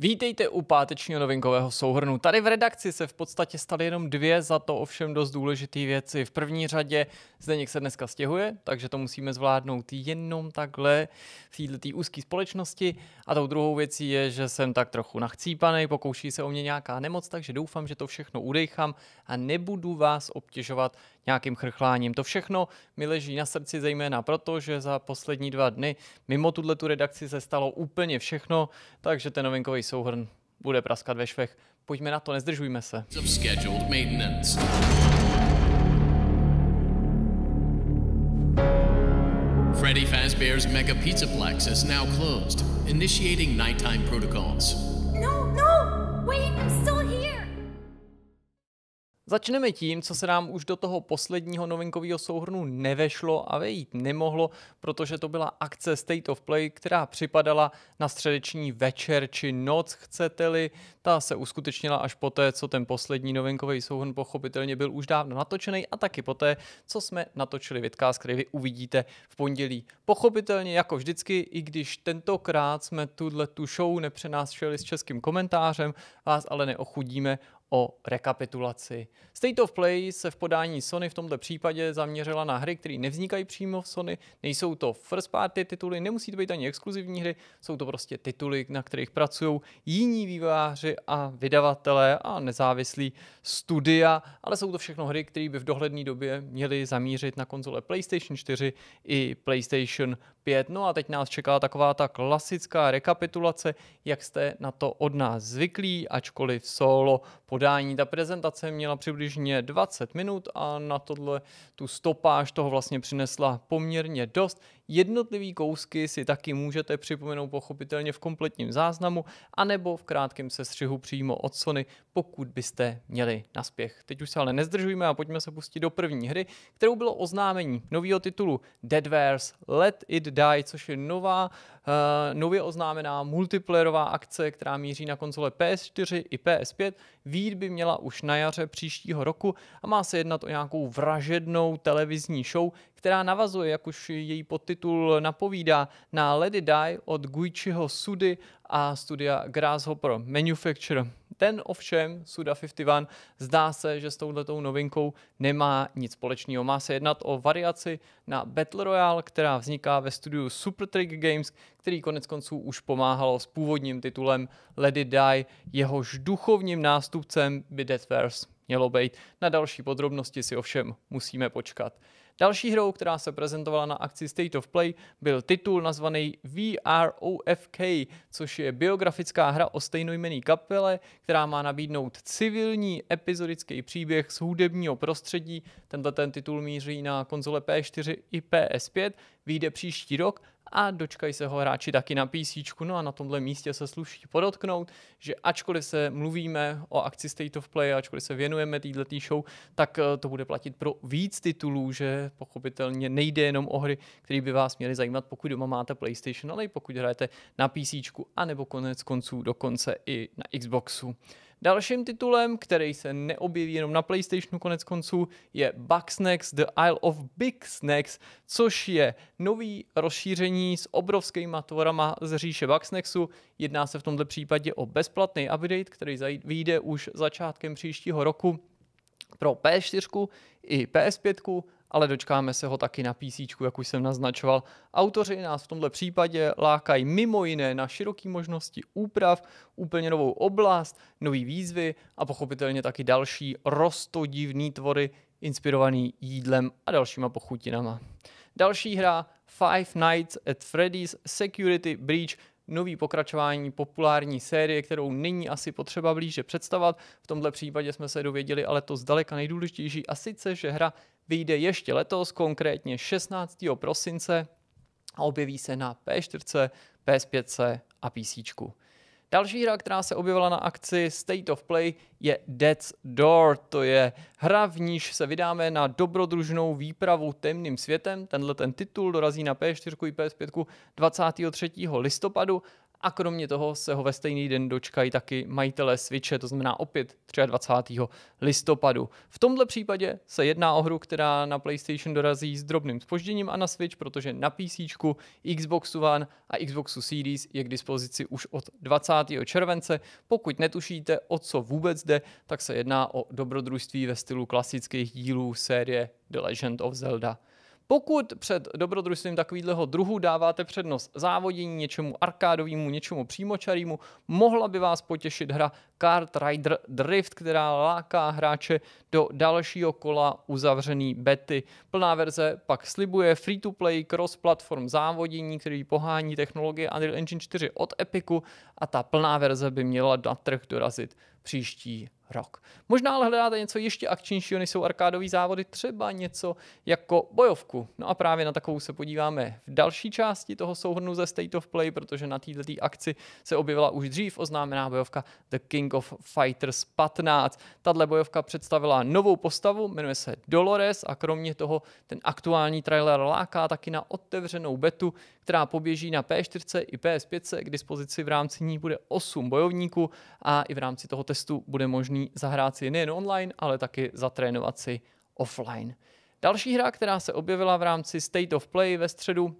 Vítejte u pátečního novinkového souhrnu. Tady v redakci se v podstatě staly jenom dvě, za to ovšem dost důležité věci. V první řadě Zdeněk se dneska stěhuje, takže to musíme zvládnout jenom takhle v této úzké společnosti. A tou druhou věcí je, že jsem tak trochu nachcípaný, pokouší se o mě nějaká nemoc, takže doufám, že to všechno udechám a nebudu vás obtěžovat nějakým chrchláním. To všechno mi leží na srdci zejména proto, že za poslední dva dny mimo tuhle tu redakci se stalo úplně všechno, takže ten novinkový souhrn bude praskat ve švech. Pojďme na to, nezdržujme se. Freddy Fazbear's Mega Pizzaplex is now closed, initiating nighttime protocols. No, no! Wait, I'm still Začneme tím, co se nám už do toho posledního novinkového souhrnu nevešlo a vejít nemohlo, protože to byla akce State of Play, která připadala na středeční večer či noc, chcete-li. Ta se uskutečnila až poté, co ten poslední novinkový souhrn pochopitelně byl už dávno natočený a taky poté, co jsme natočili vidcast, který vy uvidíte v pondělí. Pochopitelně, jako vždycky, i když tentokrát jsme tuhle tu show nepřenášeli s českým komentářem, vás ale neochudíme o rekapitulaci. State of Play se v podání Sony v tomto případě zaměřila na hry, které nevznikají přímo v Sony, nejsou to first party tituly, nemusí to být ani exkluzivní hry, jsou to prostě tituly, na kterých pracují jiní vývojáři a vydavatelé a nezávislí studia, ale jsou to všechno hry, které by v dohledné době měly zamířit na konzole PlayStation 4 i PlayStation 5. No a teď nás čeká taková ta klasická rekapitulace, jak jste na to od nás zvyklí, ačkoliv solo podání. Ta prezentace měla přibližně 20 minut a na tohle tu stopáž toho vlastně přinesla poměrně dost. Jednotlivý kousky si taky můžete připomenout pochopitelně v kompletním záznamu anebo v krátkém sestřihu přímo od Sony, pokud byste měli naspěch. Teď už se ale nezdržujeme a pojďme se pustit do první hry, kterou bylo oznámení nového titulu Deadwares Let It Die, což je nová, uh, nově oznámená multiplayerová akce, která míří na konzole PS4 i PS5. Vít by měla už na jaře příštího roku a má se jednat o nějakou vražednou televizní show, která navazuje, jak už její podtitul napovídá, na Lady Die od Guichiho Sudy a studia Grasshopper Manufacturer. Ten ovšem, Suda 51, zdá se, že s touhletou novinkou nemá nic společného. Má se jednat o variaci na Battle Royale, která vzniká ve studiu Super Trick Games, který konec konců už pomáhalo s původním titulem Lady Die, jehož duchovním nástupcem by Deathverse mělo být. Na další podrobnosti si ovšem musíme počkat. Další hrou, která se prezentovala na akci State of Play, byl titul nazvaný VROFK, což je biografická hra o stejnojmený kapele, která má nabídnout civilní epizodický příběh z hudebního prostředí. Tenhle ten titul míří na konzole P4 i PS5, vyjde příští rok a dočkají se ho hráči taky na PC. No a na tomhle místě se sluší podotknout, že ačkoliv se mluvíme o akci State of Play, ačkoliv se věnujeme této show, tak eh, to bude platit pro víc titulů, že pochopitelně nejde jenom o hry, které by vás měly zajímat, pokud doma máte PlayStation, ale i pokud hrajete na PC, anebo konec konců dokonce i na Xboxu. Dalším titulem, který se neobjeví jenom na PlayStationu konec konců, je Bugsnax The Isle of Big Snacks, což je nový rozšíření s obrovskými tvorama z říše Bugsnaxu. Jedná se v tomto případě o bezplatný update, který vyjde už začátkem příštího roku pro PS4 i PS5 ale dočkáme se ho taky na PC, jak už jsem naznačoval. Autoři nás v tomto případě lákají mimo jiné na široké možnosti úprav, úplně novou oblast, nové výzvy a pochopitelně taky další rostodivný tvory inspirovaný jídlem a dalšíma pochutinama. Další hra Five Nights at Freddy's Security Breach nový pokračování populární série, kterou není asi potřeba blíže představovat. V tomto případě jsme se dověděli ale to zdaleka nejdůležitější a sice, že hra vyjde ještě letos, konkrétně 16. prosince a objeví se na P4, PS5 a PC. Další hra, která se objevila na akci State of Play, je Death's Door. To je hra, v níž se vydáme na dobrodružnou výpravu temným světem. Tenhle ten titul dorazí na P4 i PS5 23. listopadu a kromě toho se ho ve stejný den dočkají taky majitelé Switche, to znamená opět 23. listopadu. V tomhle případě se jedná o hru, která na PlayStation dorazí s drobným spožděním a na Switch, protože na PC, Xboxu One a Xboxu Series je k dispozici už od 20. července. Pokud netušíte, o co vůbec jde, tak se jedná o dobrodružství ve stylu klasických dílů série The Legend of Zelda. Pokud před dobrodružstvím takového druhu dáváte přednost závodění, něčemu arkádovému, něčemu přímočarému, mohla by vás potěšit hra Kart Rider Drift, která láká hráče do dalšího kola uzavřený bety. Plná verze pak slibuje free-to-play cross-platform závodění, který pohání technologie Unreal Engine 4 od Epiku a ta plná verze by měla na trh dorazit příští rok. Možná ale hledáte něco ještě akčnějšího, než jsou arkádové závody, třeba něco jako bojovku. No a právě na takovou se podíváme v další části toho souhrnu ze State of Play, protože na této akci se objevila už dřív oznámená bojovka The King of Fighters 15. Tahle bojovka představila novou postavu, jmenuje se Dolores a kromě toho ten aktuální trailer láká taky na otevřenou betu, která poběží na P4 i PS5. K dispozici v rámci ní bude 8 bojovníků a i v rámci toho testu bude možný zahrát si nejen online, ale taky zatrénovat si offline. Další hra, která se objevila v rámci State of Play ve středu,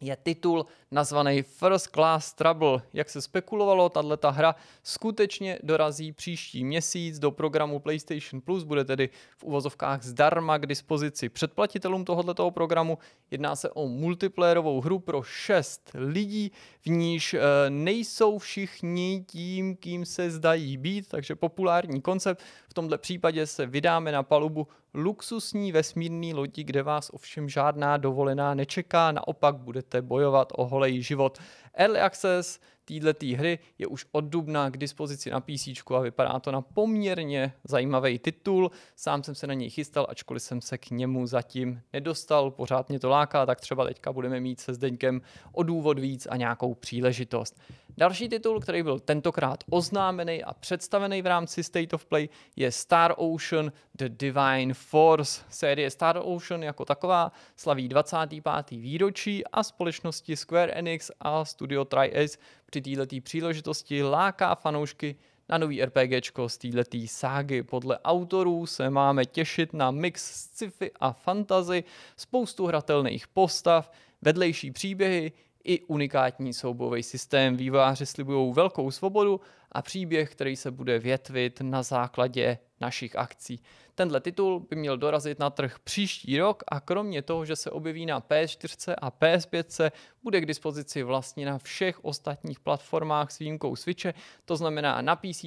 je titul nazvaný First Class Trouble. Jak se spekulovalo, tato hra skutečně dorazí příští měsíc do programu PlayStation Plus, bude tedy v uvozovkách zdarma k dispozici předplatitelům tohoto programu. Jedná se o multiplayerovou hru pro 6 lidí, v níž eh, nejsou všichni tím, kým se zdají být, takže populární koncept. V tomto případě se vydáme na palubu luxusní vesmírný lodi, kde vás ovšem žádná dovolená nečeká, naopak budete bojovat o holej život. Early Access této hry je už od dubna k dispozici na PC a vypadá to na poměrně zajímavý titul. Sám jsem se na něj chystal, ačkoliv jsem se k němu zatím nedostal, pořád mě to láká, tak třeba teďka budeme mít se Zdeňkem o důvod víc a nějakou příležitost. Další titul, který byl tentokrát oznámený a představený v rámci State of Play, je Star Ocean The Divine Force. Série Star Ocean jako taková slaví 25. výročí a společnosti Square Enix a studio Tri-Ace při této příležitosti láká fanoušky na nový RPGčko z této ságy. Podle autorů se máme těšit na mix sci-fi a fantasy, spoustu hratelných postav, vedlejší příběhy i unikátní soubový systém. Vývojáři slibují velkou svobodu a příběh, který se bude větvit na základě našich akcí. Tenhle titul by měl dorazit na trh příští rok a kromě toho, že se objeví na PS4 a PS5, bude k dispozici vlastně na všech ostatních platformách s výjimkou Switche, to znamená na PC,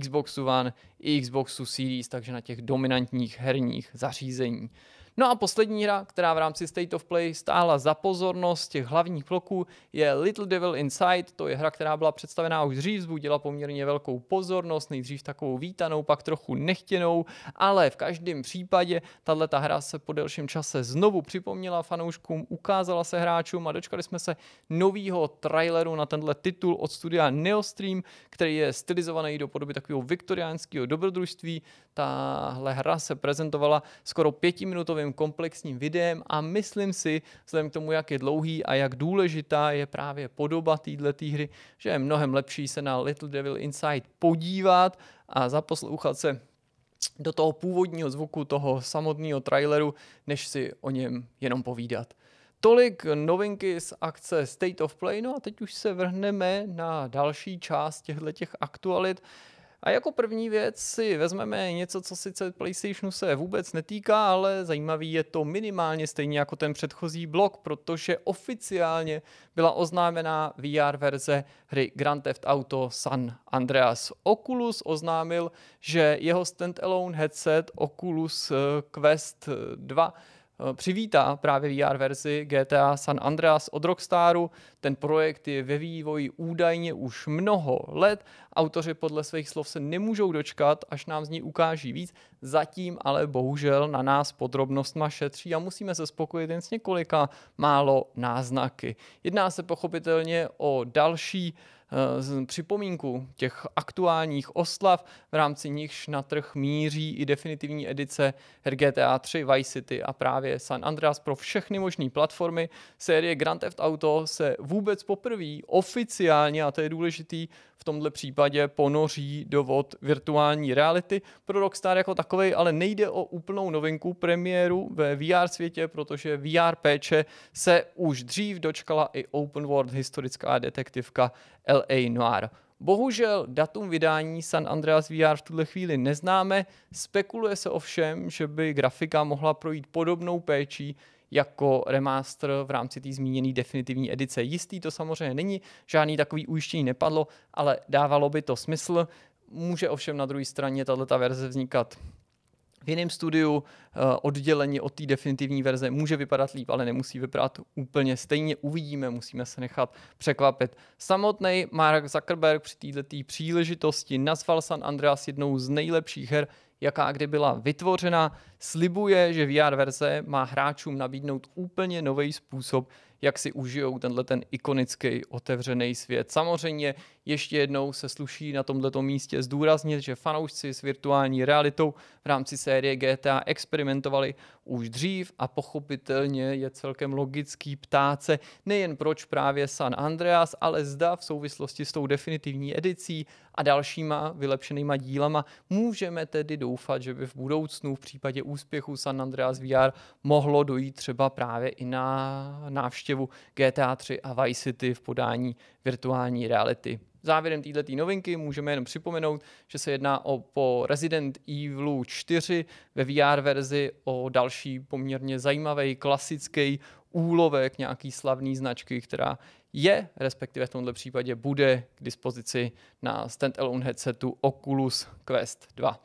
Xboxu One i Xboxu Series, takže na těch dominantních herních zařízení. No a poslední hra, která v rámci State of Play stála za pozornost těch hlavních bloků, je Little Devil Inside. To je hra, která byla představená už dřív, vzbudila poměrně velkou pozornost, nejdřív takovou vítanou, pak trochu nechtěnou, ale v každém případě tato hra se po delším čase znovu připomněla fanouškům, ukázala se hráčům a dočkali jsme se nového traileru na tenhle titul od studia Neostream, který je stylizovaný do podoby takového viktoriánského dobrodružství. Tahle hra se prezentovala skoro pětiminutovým komplexním videem a myslím si, vzhledem k tomu, jak je dlouhý a jak důležitá je právě podoba této hry, že je mnohem lepší se na Little Devil Inside podívat a zaposlouchat se do toho původního zvuku toho samotného traileru, než si o něm jenom povídat. Tolik novinky z akce State of Play, no a teď už se vrhneme na další část těchto těch aktualit. A jako první věc si vezmeme něco, co sice PlayStationu se vůbec netýká, ale zajímavý je to minimálně stejně jako ten předchozí blok, protože oficiálně byla oznámená VR verze hry Grand Theft Auto San Andreas. Oculus oznámil, že jeho standalone headset Oculus Quest 2 Eh, přivítá právě VR verzi GTA San Andreas od Rockstaru. Ten projekt je ve vývoji údajně už mnoho let. Autoři podle svých slov se nemůžou dočkat, až nám z ní ukáží víc. Zatím ale bohužel na nás podrobnostma šetří a musíme se spokojit jen s několika málo náznaky. Jedná se pochopitelně o další připomínku těch aktuálních oslav, v rámci nichž na trh míří i definitivní edice her GTA 3, Vice City a právě San Andreas pro všechny možné platformy. Série Grand Theft Auto se vůbec poprvé oficiálně, a to je důležitý, v tomhle případě ponoří do vod virtuální reality. Pro Rockstar jako takový, ale nejde o úplnou novinku premiéru ve VR světě, protože VR péče se už dřív dočkala i open world historická detektivka LA Noir. Bohužel datum vydání San Andreas VR v tuhle chvíli neznáme, spekuluje se ovšem, že by grafika mohla projít podobnou péčí jako remaster v rámci té zmíněné definitivní edice. Jistý to samozřejmě není, žádný takový ujištění nepadlo, ale dávalo by to smysl. Může ovšem na druhé straně tato verze vznikat v jiném studiu eh, odděleně od té definitivní verze může vypadat líp, ale nemusí vypadat úplně stejně. Uvidíme, musíme se nechat překvapit. Samotný Mark Zuckerberg při této příležitosti nazval San Andreas jednou z nejlepších her, jaká kdy byla vytvořena. Slibuje, že VR verze má hráčům nabídnout úplně nový způsob, jak si užijou tenhle ten ikonický otevřený svět. Samozřejmě ještě jednou se sluší na tomto místě zdůraznit, že fanoušci s virtuální realitou v rámci série GTA experimentovali už dřív a pochopitelně je celkem logický ptát se nejen proč právě San Andreas, ale zda v souvislosti s tou definitivní edicí a dalšíma vylepšenýma dílama můžeme tedy doufat, že by v budoucnu v případě úspěchu San Andreas VR mohlo dojít třeba právě i na návštěvu GTA 3 a Vice City v podání virtuální reality. Závěrem této novinky můžeme jenom připomenout, že se jedná o po Resident Evil 4 ve VR verzi o další poměrně zajímavý klasický úlovek nějaký slavný značky, která je, respektive v tomto případě bude k dispozici na standalone headsetu Oculus Quest 2.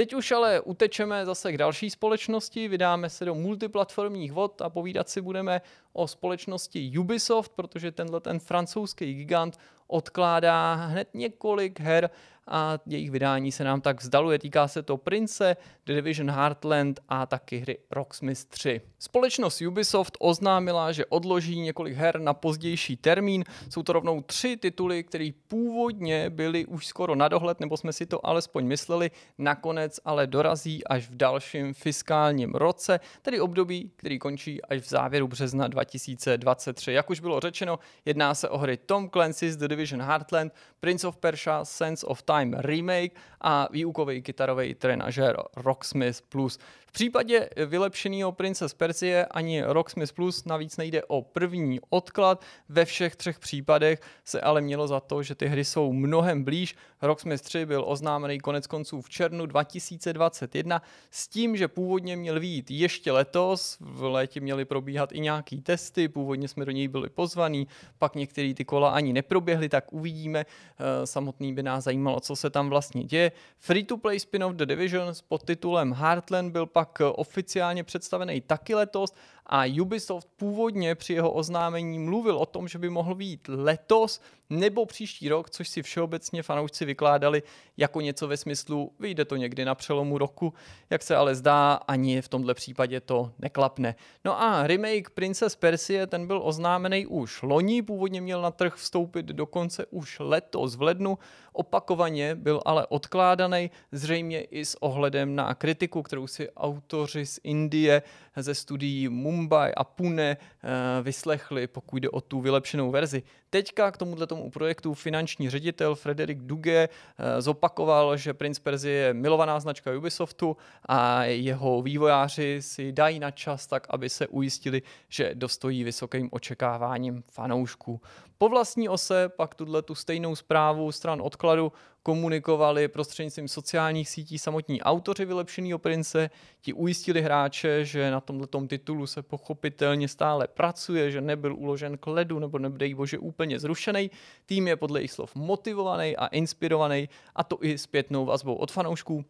Teď už ale utečeme zase k další společnosti, vydáme se do multiplatformních vod a povídat si budeme o společnosti Ubisoft, protože tenhle ten francouzský gigant odkládá hned několik her a jejich vydání se nám tak vzdaluje. Týká se to Prince, The Division Heartland a taky hry Rocksmith 3. Společnost Ubisoft oznámila, že odloží několik her na pozdější termín. Jsou to rovnou tři tituly, které původně byly už skoro na dohled, nebo jsme si to alespoň mysleli, nakonec ale dorazí až v dalším fiskálním roce, tedy období, který končí až v závěru března 2023. Jak už bylo řečeno, jedná se o hry Tom Clancy's The Division Heartland, Prince of Persia, Sense of Time Remake a výukový kytarový trenažér Rocksmith Plus. V případě vylepšeného Prince z Persie ani Rocksmith Plus navíc nejde o první odklad. Ve všech třech případech se ale mělo za to, že ty hry jsou mnohem blíž. Rocksmith 3 byl oznámený konec konců v červnu 2021 s tím, že původně měl výjít ještě letos. V létě měly probíhat i nějaký testy, původně jsme do něj byli pozvaní, pak některé ty kola ani neproběhly, tak uvidíme. Eh, samotný by nás zajímalo, co se tam vlastně děje. Free-to-play spin-off The Division s podtitulem Heartland byl pak oficiálně představený taky letos a Ubisoft původně při jeho oznámení mluvil o tom, že by mohl být letos nebo příští rok, což si všeobecně fanoušci vykládali jako něco ve smyslu, vyjde to někdy na přelomu roku, jak se ale zdá, ani v tomhle případě to neklapne. No a remake Princess Persie, ten byl oznámený už loni, původně měl na trh vstoupit dokonce už letos v lednu, opakovaně byl ale odkládaný, zřejmě i s ohledem na kritiku, kterou si autoři z Indie ze studií Mumbai a Pune eh, vyslechli, pokud jde o tu vylepšenou verzi. Teďka k tomuhle tomu projektu finanční ředitel Frederik Duge eh, zopakoval, že Prince Persie je milovaná značka Ubisoftu a jeho vývojáři si dají na čas tak, aby se ujistili, že dostojí vysokým očekáváním fanoušků. Po vlastní ose pak tuhle tu stejnou zprávu stran odkladu komunikovali prostřednictvím sociálních sítí samotní autoři vylepšeného prince. Ti ujistili hráče, že na tomto titulu se pochopitelně stále pracuje, že nebyl uložen k ledu nebo nebdej bože úplně zrušený. Tým je podle jejich slov motivovaný a inspirovaný a to i zpětnou vazbou od fanoušků.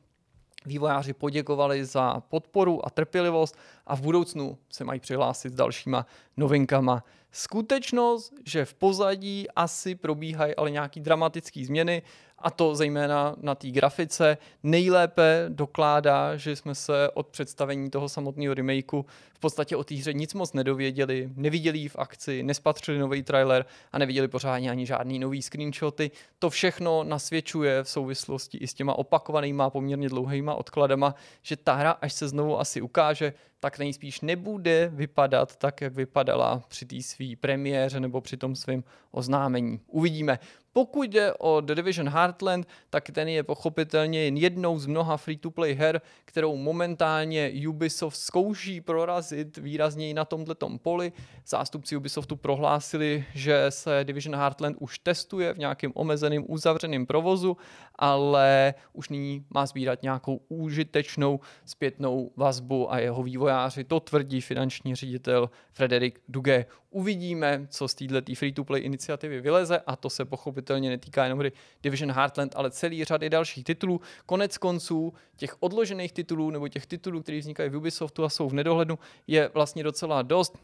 Vývojáři poděkovali za podporu a trpělivost a v budoucnu se mají přihlásit s dalšíma novinkama Skutečnost, že v pozadí asi probíhají ale nějaký dramatické změny, a to zejména na té grafice, nejlépe dokládá, že jsme se od představení toho samotného remakeu v podstatě o té hře nic moc nedověděli, neviděli ji v akci, nespatřili nový trailer a neviděli pořádně ani žádný nový screenshoty. To všechno nasvědčuje v souvislosti i s těma opakovanýma poměrně dlouhýma odkladama, že ta hra, až se znovu asi ukáže, tak nejspíš nebude vypadat tak, jak vypadala při té své premiéře nebo při tom svém oznámení. Uvidíme. Pokud jde o The Division Heartland, tak ten je pochopitelně jen jednou z mnoha free-to-play her, kterou momentálně Ubisoft zkouší prorazit výrazněji na tomto poli. Zástupci Ubisoftu prohlásili, že se Division Heartland už testuje v nějakém omezeném uzavřeném provozu, ale už nyní má sbírat nějakou užitečnou zpětnou vazbu a jeho vývojáři to tvrdí finanční ředitel Frederik Duge. Uvidíme, co z této free-to-play iniciativy vyleze a to se pochopitelně netýká jenom hry Division Heartland, ale celý řady dalších titulů. Konec konců těch odložených titulů nebo těch titulů, které vznikají v Ubisoftu a jsou v nedohlednu, je vlastně docela dost.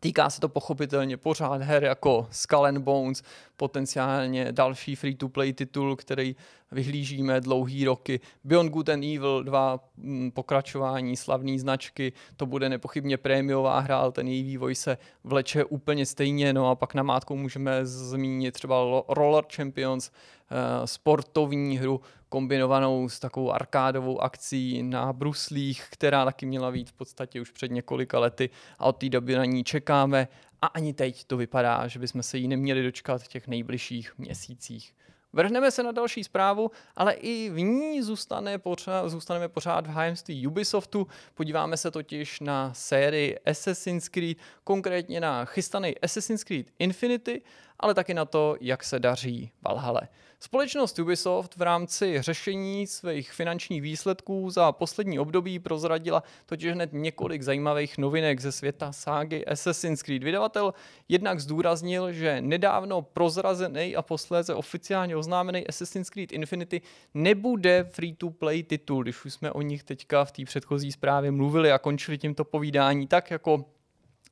Týká se to pochopitelně pořád her jako Skull and Bones, potenciálně další free-to-play titul, který vyhlížíme dlouhý roky. Beyond Good and Evil, dva mm, pokračování slavné značky, to bude nepochybně prémiová hra, ale ten její vývoj se vleče úplně stejně. No a pak na mátku můžeme zmínit třeba Roller Champions, eh, sportovní hru kombinovanou s takovou arkádovou akcí na bruslích, která taky měla být v podstatě už před několika lety a od té doby na ní čekáme a ani teď to vypadá, že bychom se jí neměli dočkat v těch nejbližších měsících. Vrhneme se na další zprávu, ale i v ní zůstane pořád, zůstaneme pořád v hájemství Ubisoftu. Podíváme se totiž na sérii Assassin's Creed, konkrétně na chystaný Assassin's Creed Infinity, ale taky na to, jak se daří Valhalla. Společnost Ubisoft v rámci řešení svých finančních výsledků za poslední období prozradila totiž hned několik zajímavých novinek ze světa ságy Assassin's Creed. Vydavatel jednak zdůraznil, že nedávno prozrazený a posléze oficiálně oznámený Assassin's Creed Infinity nebude free-to-play titul, když už jsme o nich teďka v té předchozí zprávě mluvili a končili tímto povídání, tak jako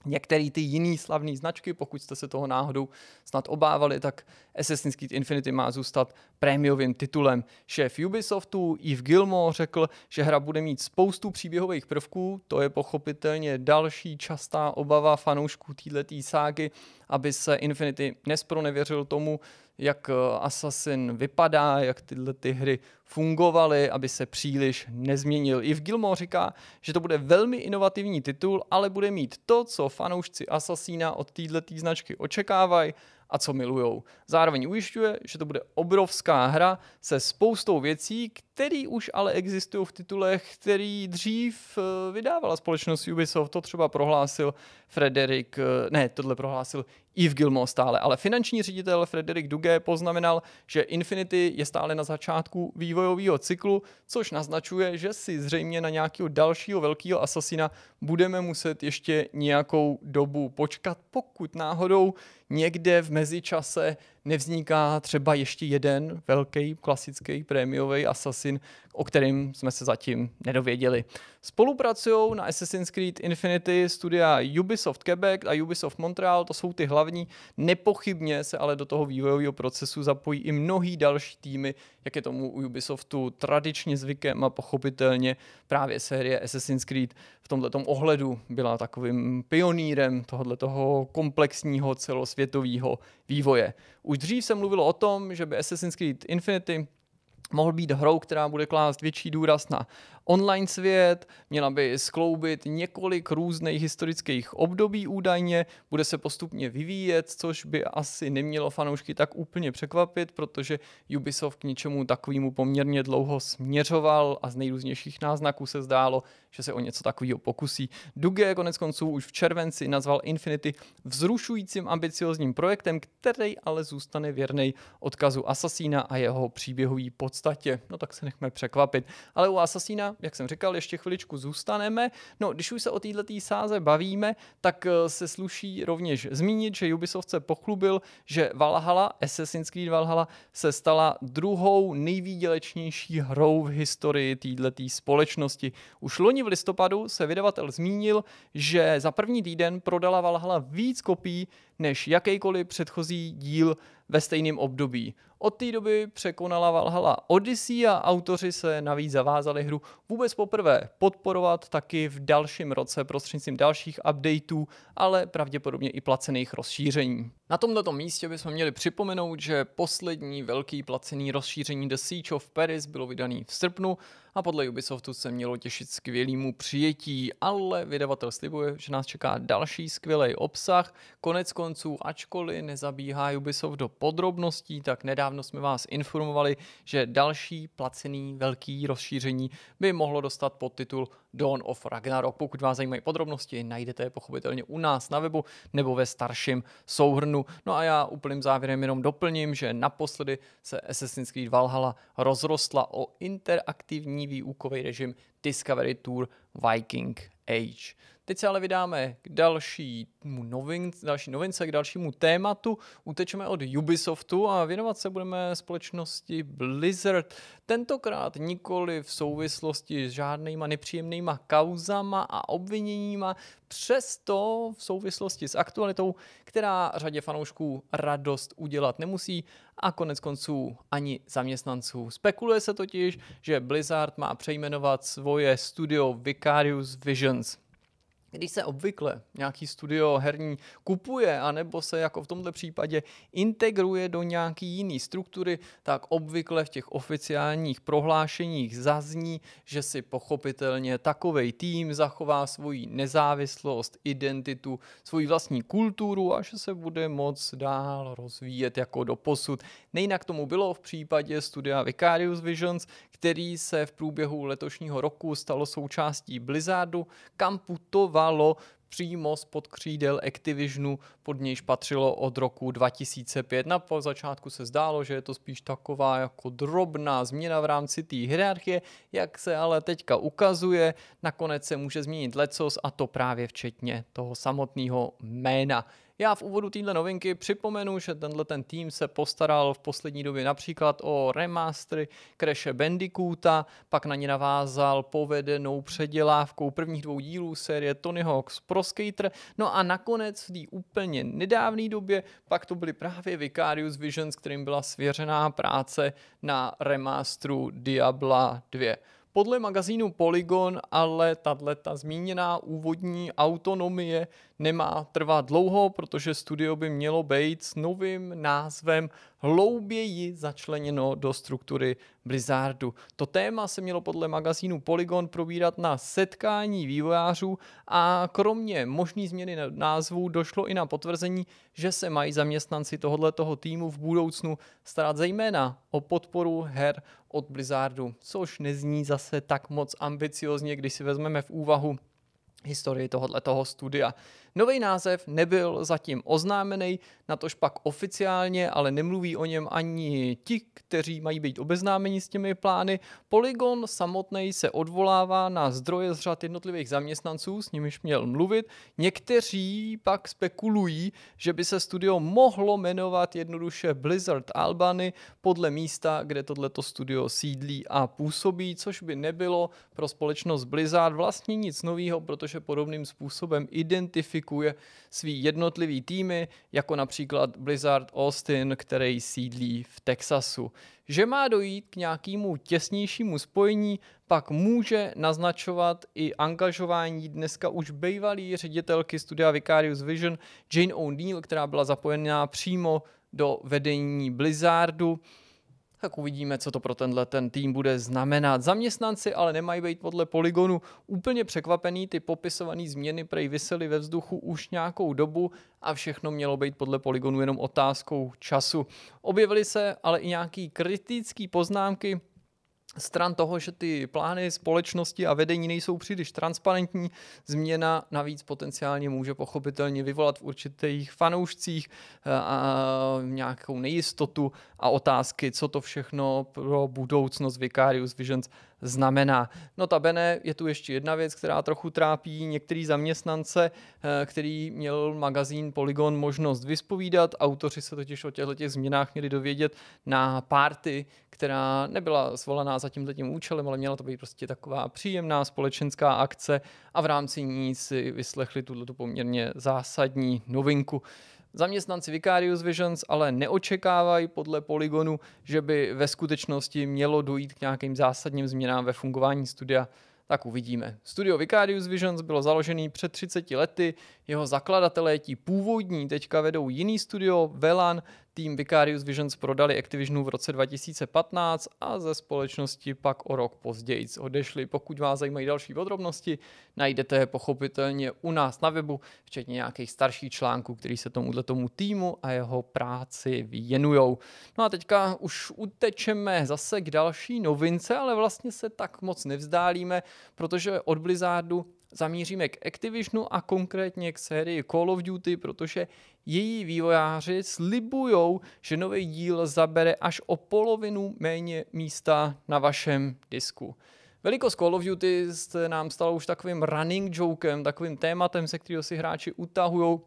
některé ty jiné slavné značky, pokud jste se toho náhodou snad obávali, tak Assassin's Creed Infinity má zůstat prémiovým titulem. Šéf Ubisoftu Yves Gilmore řekl, že hra bude mít spoustu příběhových prvků, to je pochopitelně další častá obava fanoušků této ságy, aby se Infinity nespronevěřil tomu, jak eh, Assassin vypadá, jak tyhle ty hry fungovaly, aby se příliš nezměnil. I v Gilmore říká, že to bude velmi inovativní titul, ale bude mít to, co fanoušci Assassina od této značky očekávají a co milujou. Zároveň ujišťuje, že to bude obrovská hra se spoustou věcí, které už ale existují v titulech, který dřív eh, vydávala společnost Ubisoft. To třeba prohlásil Frederik, eh, ne, tohle prohlásil Yves Gilmore stále, ale finanční ředitel Frederik Duge poznamenal, že Infinity je stále na začátku vývojového cyklu, což naznačuje, že si zřejmě na nějakého dalšího velkého asasina budeme muset ještě nějakou dobu počkat, pokud náhodou někde v mezičase nevzniká třeba ještě jeden velký klasický prémiový Assassin, o kterým jsme se zatím nedověděli. Spolupracují na Assassin's Creed Infinity studia Ubisoft Quebec a Ubisoft Montreal, to jsou ty hlavní. Nepochybně se ale do toho vývojového procesu zapojí i mnohý další týmy, jak je tomu u Ubisoftu tradičně zvykem a pochopitelně právě série Assassin's Creed v tomto ohledu byla takovým pionýrem tohoto komplexního celosvětového vývoje. Už dřív se mluvilo o tom, že by Assassin's Creed Infinity mohl být hrou, která bude klást větší důraz na online svět, měla by skloubit několik různých historických období údajně, bude se postupně vyvíjet, což by asi nemělo fanoušky tak úplně překvapit, protože Ubisoft k něčemu takovému poměrně dlouho směřoval a z nejrůznějších náznaků se zdálo, že se o něco takového pokusí. Duge konec konců už v červenci nazval Infinity vzrušujícím ambiciozním projektem, který ale zůstane věrný odkazu Assassina a jeho podstatu podstatě. No tak se nechme překvapit. Ale u Assassina, jak jsem říkal, ještě chviličku zůstaneme. No, když už se o této sáze bavíme, tak eh, se sluší rovněž zmínit, že Ubisoft se pochlubil, že Valhalla, Assassin's Creed Valhalla, se stala druhou nejvýdělečnější hrou v historii této společnosti. Už loni v listopadu se vydavatel zmínil, že za první týden prodala Valhalla víc kopií než jakýkoliv předchozí díl ve stejném období. Od té doby překonala Valhalla Odyssey a autoři se navíc zavázali hru vůbec poprvé podporovat taky v dalším roce prostřednictvím dalších updateů, ale pravděpodobně i placených rozšíření. Na tomto místě bychom měli připomenout, že poslední velký placený rozšíření The Siege of Paris bylo vydaný v srpnu a podle Ubisoftu se mělo těšit skvělému přijetí, ale vydavatel slibuje, že nás čeká další skvělý obsah. Konec konců, ačkoliv nezabíhá Ubisoft do podrobností, tak nedávno jsme vás informovali, že další placený velký rozšíření by mohlo dostat podtitul Dawn of Ragnarok. Pokud vás zajímají podrobnosti, najdete je pochopitelně u nás na webu nebo ve starším souhrnu. No a já úplným závěrem jenom doplním, že naposledy se Assassin's Creed Valhalla rozrostla o interaktivní výukový režim Discovery Tour Viking Age. Teď se ale vydáme k dalšímu novin, další novince, k dalšímu tématu. Utečeme od Ubisoftu a věnovat se budeme společnosti Blizzard. Tentokrát nikoli v souvislosti s žádnýma nepříjemnýma kauzama a obviněníma, přesto v souvislosti s aktualitou, která řadě fanoušků radost udělat nemusí a konec konců ani zaměstnanců. Spekuluje se totiž, že Blizzard má přejmenovat svoje studio Vicarious Visions. Když se obvykle nějaký studio herní kupuje, anebo se jako v tomto případě integruje do nějaký jiný struktury, tak obvykle v těch oficiálních prohlášeních zazní, že si pochopitelně takovej tým zachová svoji nezávislost, identitu, svoji vlastní kulturu a že se bude moc dál rozvíjet jako do posud. Nejinak tomu bylo v případě studia Vicarious Visions, který se v průběhu letošního roku stalo součástí Blizzardu, kam putovalo přímo spod křídel Activisionu, pod nějž patřilo od roku 2005. Na začátku se zdálo, že je to spíš taková jako drobná změna v rámci té hierarchie, jak se ale teďka ukazuje, nakonec se může změnit lecos a to právě včetně toho samotného jména. Já v úvodu téhle novinky připomenu, že tenhle ten tým se postaral v poslední době například o remastery Crash Bandicoota, pak na ně navázal povedenou předělávkou prvních dvou dílů série Tony Hawk's Pro Skater, no a nakonec v té úplně nedávné době pak to byly právě Vicarious Visions, kterým byla svěřená práce na remasteru Diabla 2. Podle magazínu Polygon ale tahle ta zmíněná úvodní autonomie nemá trvat dlouho, protože studio by mělo být s novým názvem hlouběji začleněno do struktury Blizzardu. To téma se mělo podle magazínu Polygon probírat na setkání vývojářů a kromě možný změny názvu došlo i na potvrzení, že se mají zaměstnanci tohoto týmu v budoucnu starat zejména o podporu her od Blizzardu, což nezní zase tak moc ambiciozně, když si vezmeme v úvahu historii tohoto studia. Nový název nebyl zatím oznámený, natož pak oficiálně, ale nemluví o něm ani ti, kteří mají být obeznámeni s těmi plány. Polygon samotný se odvolává na zdroje z řad jednotlivých zaměstnanců, s nimiž měl mluvit. Někteří pak spekulují, že by se studio mohlo jmenovat jednoduše Blizzard Albany podle místa, kde tohleto studio sídlí a působí, což by nebylo pro společnost Blizzard vlastně nic nového, protože podobným způsobem identifikuje identifikuje svý jednotlivý týmy, jako například Blizzard Austin, který sídlí v Texasu. Že má dojít k nějakému těsnějšímu spojení, pak může naznačovat i angažování dneska už bývalý ředitelky studia Vicarious Vision Jane O'Neill, která byla zapojená přímo do vedení Blizzardu tak uvidíme, co to pro tenhle ten tým bude znamenat. Zaměstnanci ale nemají být podle Polygonu úplně překvapený, ty popisované změny prej vysely ve vzduchu už nějakou dobu a všechno mělo být podle Polygonu jenom otázkou času. Objevily se ale i nějaký kritické poznámky stran toho, že ty plány společnosti a vedení nejsou příliš transparentní, změna navíc potenciálně může pochopitelně vyvolat v určitých fanoušcích eh, a nějakou nejistotu a otázky, co to všechno pro budoucnost Vicarius Visions znamená. Notabene je tu ještě jedna věc, která trochu trápí některý zaměstnance, eh, který měl magazín Polygon možnost vyspovídat. Autoři se totiž o těchto těch změnách měli dovědět na párty, která nebyla svolaná za tímto tím účelem, ale měla to být prostě taková příjemná společenská akce a v rámci ní si vyslechli tuto poměrně zásadní novinku. Zaměstnanci Vicarious Visions ale neočekávají podle Polygonu, že by ve skutečnosti mělo dojít k nějakým zásadním změnám ve fungování studia tak uvidíme. Studio Vicarious Visions bylo založený před 30 lety, jeho zakladatelé, ti původní, teďka vedou jiný studio, Velan, tým Vicarious Visions prodali Activisionu v roce 2015 a ze společnosti pak o rok později odešli. Pokud vás zajímají další podrobnosti, najdete je pochopitelně u nás na webu, včetně nějakých starších článků, který se tomuhle tomu týmu a jeho práci věnují. No a teďka už utečeme zase k další novince, ale vlastně se tak moc nevzdálíme, protože od Blizzardu zamíříme k Activisionu a konkrétně k sérii Call of Duty, protože její vývojáři slibují, že nový díl zabere až o polovinu méně místa na vašem disku. Velikost Call of Duty se nám stalo už takovým running jokem, takovým tématem, se kterého si hráči utahují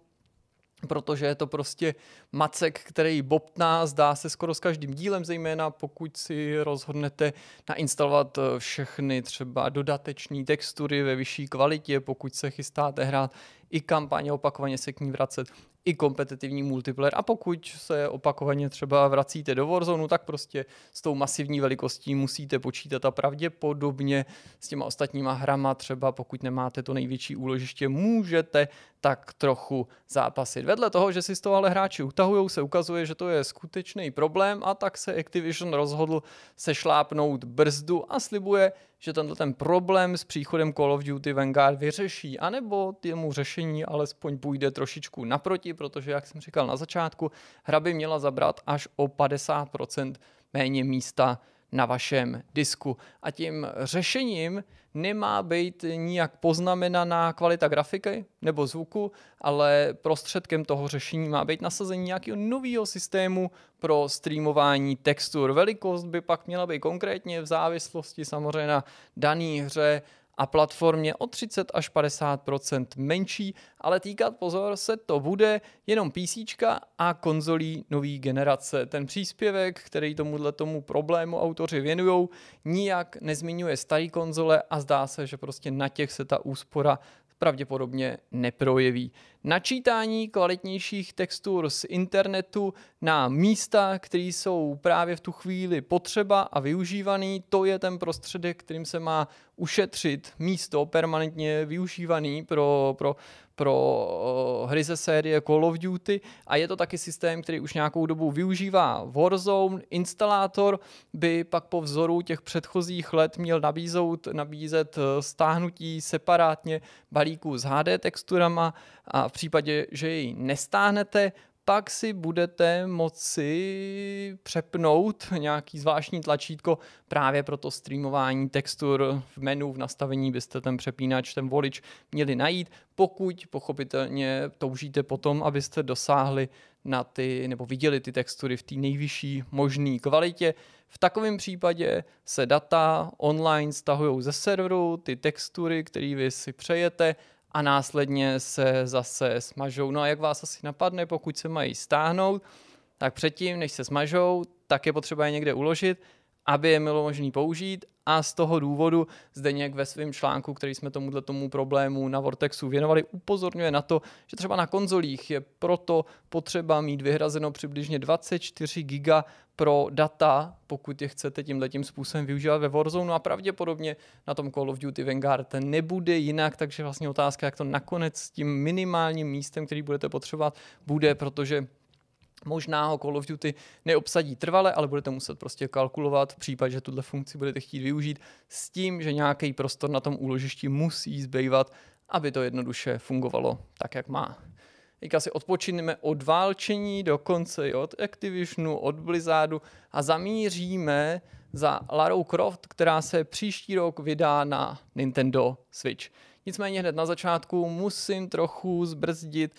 protože je to prostě macek, který bobtná, zdá se skoro s každým dílem, zejména pokud si rozhodnete nainstalovat eh, všechny třeba dodateční textury ve vyšší kvalitě, pokud se chystáte hrát i kampaně, opakovaně se k ní vracet i kompetitivní multiplayer a pokud se opakovaně třeba vracíte do Warzone, tak prostě s tou masivní velikostí musíte počítat a pravděpodobně s těma ostatníma hrama třeba pokud nemáte to největší úložiště, můžete tak trochu zápasit. Vedle toho, že si z toho ale hráči utahují, se ukazuje, že to je skutečný problém a tak se Activision rozhodl sešlápnout brzdu a slibuje, že tenhle ten problém s příchodem Call of Duty Vanguard vyřeší, anebo těmu řešení alespoň půjde trošičku naproti, protože, jak jsem říkal na začátku, hra by měla zabrat až o 50% méně místa na vašem disku. A tím řešením nemá být nijak poznamenaná kvalita grafiky nebo zvuku, ale prostředkem toho řešení má být nasazení nějakého nového systému pro streamování textur. Velikost by pak měla být konkrétně v závislosti samozřejmě na dané hře a platformě o 30 až 50% menší, ale týkat pozor se to bude jenom PC a konzolí nové generace. Ten příspěvek, který tomuhle tomu problému autoři věnují, nijak nezmiňuje staré konzole a zdá se, že prostě na těch se ta úspora pravděpodobně neprojeví. Načítání kvalitnějších textur z internetu na místa, které jsou právě v tu chvíli potřeba a využívaný, to je ten prostředek, kterým se má ušetřit místo permanentně využívaný pro, pro pro hry ze série Call of Duty a je to taky systém, který už nějakou dobu využívá Warzone. Instalátor by pak po vzoru těch předchozích let měl nabízout, nabízet e, stáhnutí separátně balíků s HD texturama a v případě, že jej nestáhnete, pak si budete moci přepnout nějaký zvláštní tlačítko právě pro to streamování textur v menu, v nastavení byste ten přepínač, ten volič měli najít, pokud pochopitelně toužíte potom, abyste dosáhli na ty, nebo viděli ty textury v té nejvyšší možné kvalitě. V takovém případě se data online stahují ze serveru, ty textury, které vy si přejete, a následně se zase smažou. No a jak vás asi napadne, pokud se mají stáhnout, tak předtím, než se smažou, tak je potřeba je někde uložit, aby je bylo možné použít a z toho důvodu Zdeněk ve svém článku, který jsme tomuhle tomu problému na Vortexu věnovali, upozorňuje na to, že třeba na konzolích je proto potřeba mít vyhrazeno přibližně 24 giga pro data, pokud je chcete tímhle tím způsobem využívat ve Warzone. A pravděpodobně na tom Call of Duty Vanguard nebude jinak, takže vlastně otázka, jak to nakonec s tím minimálním místem, který budete potřebovat, bude, protože Možná ho Call of Duty neobsadí trvale, ale budete muset prostě kalkulovat v případě, že tuhle funkci budete chtít využít s tím, že nějaký prostor na tom úložišti musí zbývat, aby to jednoduše fungovalo tak, jak má. teďka si odpočineme od válčení, dokonce i od Activisionu, od Blizzardu a zamíříme za Larou Croft, která se příští rok vydá na Nintendo Switch. Nicméně hned na začátku musím trochu zbrzdit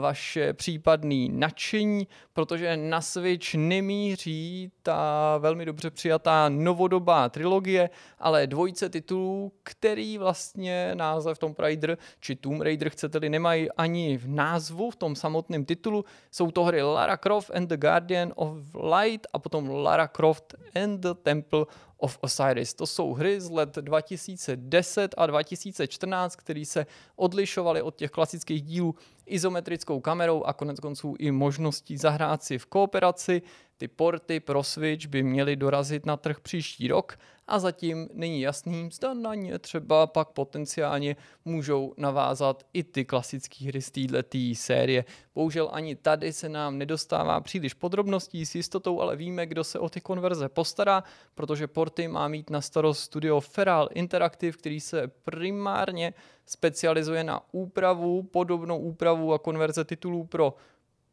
vaše případné nadšení, protože na Switch nemíří ta velmi dobře přijatá novodobá trilogie, ale dvojice titulů, který vlastně název Tomb Raider či Tomb Raider chcete-li nemají ani v názvu, v tom samotném titulu. Jsou to hry Lara Croft and the Guardian of Light a potom Lara Croft and the Temple of Osiris. To jsou hry z let 2010 a 2014, které se odlišovaly od těch klasických dílů izometrickou kamerou a konec konců i možností zahrát si v kooperaci. Ty porty pro Switch by měly dorazit na trh příští rok a zatím není jasný, zda na ně třeba pak potenciálně můžou navázat i ty klasické hry z této série. Bohužel ani tady se nám nedostává příliš podrobností s jistotou, ale víme, kdo se o ty konverze postará, protože porty má mít na starost studio Feral Interactive, který se primárně specializuje na úpravu, podobnou úpravu a konverze titulů pro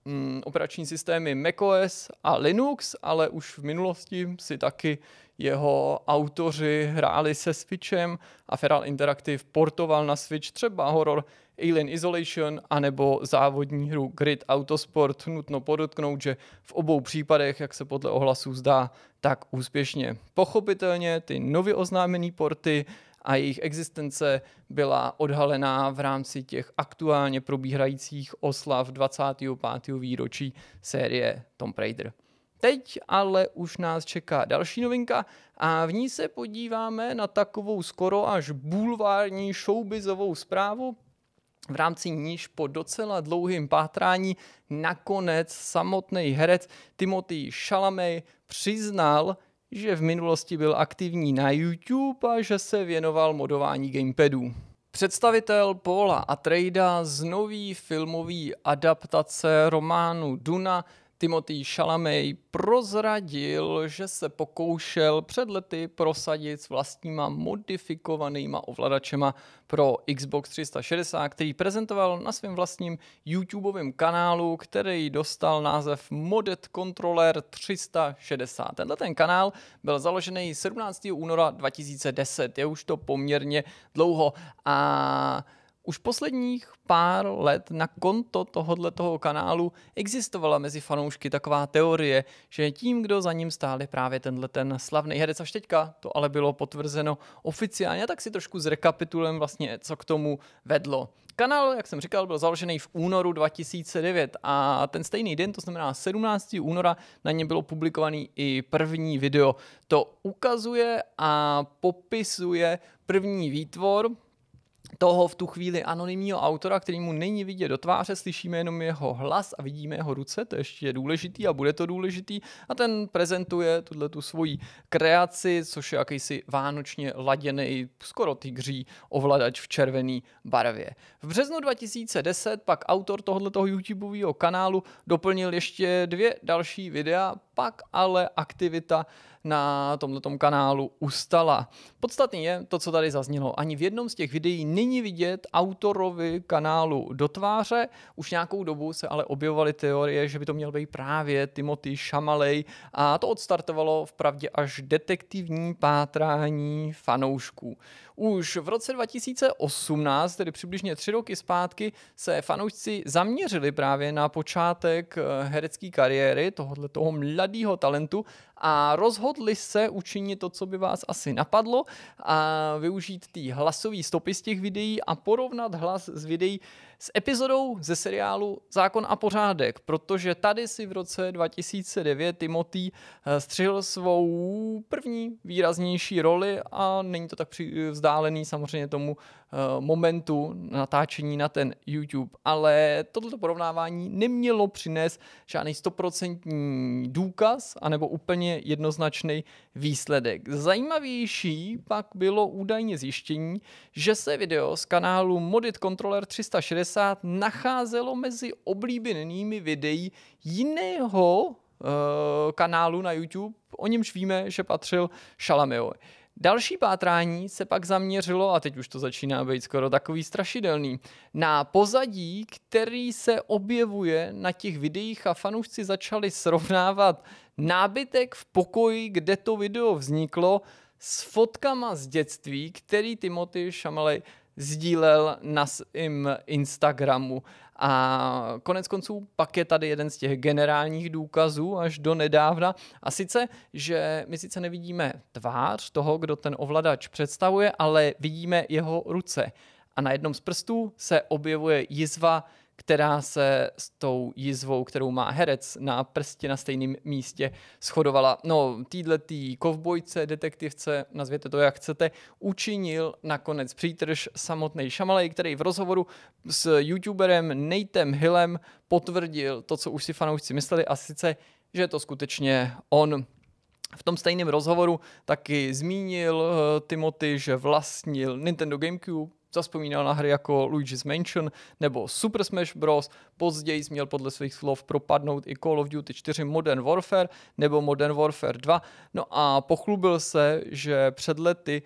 mm, operační systémy macOS a Linux, ale už v minulosti si taky jeho autoři hráli se Switchem a Feral Interactive portoval na Switch třeba horor Alien Isolation anebo závodní hru Grid Autosport. Nutno podotknout, že v obou případech, jak se podle ohlasů zdá, tak úspěšně. Pochopitelně ty nově oznámené porty a jejich existence byla odhalená v rámci těch aktuálně probíhajících oslav 25. výročí série Tomb Raider. Teď ale už nás čeká další novinka a v ní se podíváme na takovou skoro až bulvární showbizovou zprávu, v rámci níž po docela dlouhým pátrání nakonec samotný herec Timothy Chalamet přiznal, že v minulosti byl aktivní na YouTube a že se věnoval modování gamepadů. Představitel Paula Atreida z nový filmový adaptace románu Duna Timothy Chalamet prozradil, že se pokoušel před lety prosadit s vlastníma modifikovanýma ovladačema pro Xbox 360, který prezentoval na svém vlastním YouTubeovém kanálu, který dostal název Modded Controller 360. Tenhle ten kanál byl založený 17. února 2010, je už to poměrně dlouho a už posledních pár let na konto tohohle toho kanálu existovala mezi fanoušky taková teorie, že tím, kdo za ním stáli právě tenhle ten slavný herec až teďka, to ale bylo potvrzeno oficiálně, tak si trošku zrekapitulujeme vlastně, co k tomu vedlo. Kanál, jak jsem říkal, byl založený v únoru 2009 a ten stejný den, to znamená 17. února, na něm bylo publikovaný i první video. To ukazuje a popisuje první výtvor, toho v tu chvíli anonymního autora, který mu není vidět do tváře, slyšíme jenom jeho hlas a vidíme jeho ruce, to ještě je důležitý a bude to důležitý a ten prezentuje tuhle tu svoji kreaci, což je jakýsi vánočně laděný, skoro tygří ovladač v červený barvě. V březnu 2010 pak autor tohoto YouTubeového kanálu doplnil ještě dvě další videa, pak ale aktivita na tomto kanálu ustala. Podstatně je to, co tady zaznělo. Ani v jednom z těch videí není vidět autorovi kanálu do tváře. Už nějakou dobu se ale objevovaly teorie, že by to měl být právě Timothy Šamalej a to odstartovalo v pravdě až detektivní pátrání fanoušků. Už v roce 2018, tedy přibližně tři roky zpátky, se fanoušci zaměřili právě na počátek eh, herecké kariéry tohoto toho mladého talentu a rozhodli se učinit to, co by vás asi napadlo a využít ty hlasové stopy z těch videí a porovnat hlas z videí s epizodou ze seriálu Zákon a pořádek, protože tady si v roce 2009 Timothy eh, střihl svou první výraznější roli a není to tak vzdálený samozřejmě tomu eh, momentu natáčení na ten YouTube, ale toto porovnávání nemělo přinést žádný stoprocentní důkaz anebo úplně jednoznačný výsledek. Zajímavější pak bylo údajně zjištění, že se video z kanálu Modit Controller 360 90 nacházelo mezi oblíbenými videí jiného uh, kanálu na YouTube, o němž víme, že patřil Šalameovi. Další pátrání se pak zaměřilo, a teď už to začíná být skoro takový strašidelný, na pozadí, který se objevuje na těch videích a fanoušci začali srovnávat nábytek v pokoji, kde to video vzniklo, s fotkama z dětství, který Timothy Chalamet sdílel na svým Instagramu. A konec konců pak je tady jeden z těch generálních důkazů až do nedávna. A sice, že my sice nevidíme tvář toho, kdo ten ovladač představuje, ale vidíme jeho ruce. A na jednom z prstů se objevuje jizva, která se s tou jizvou, kterou má herec na prstě na stejném místě, shodovala. No, týhle tý kovbojce, detektivce, nazvěte to jak chcete, učinil nakonec přítrž samotný Šamalej, který v rozhovoru s youtuberem Natem Hillem potvrdil to, co už si fanoušci mysleli, a sice, že je to skutečně on. V tom stejném rozhovoru taky zmínil uh, Timothy, že vlastnil Nintendo GameCube, Zaspomínal na hry jako Luigi's Mansion nebo Super Smash Bros. Později měl podle svých slov propadnout i Call of Duty 4 Modern Warfare nebo Modern Warfare 2. No a pochlubil se, že před lety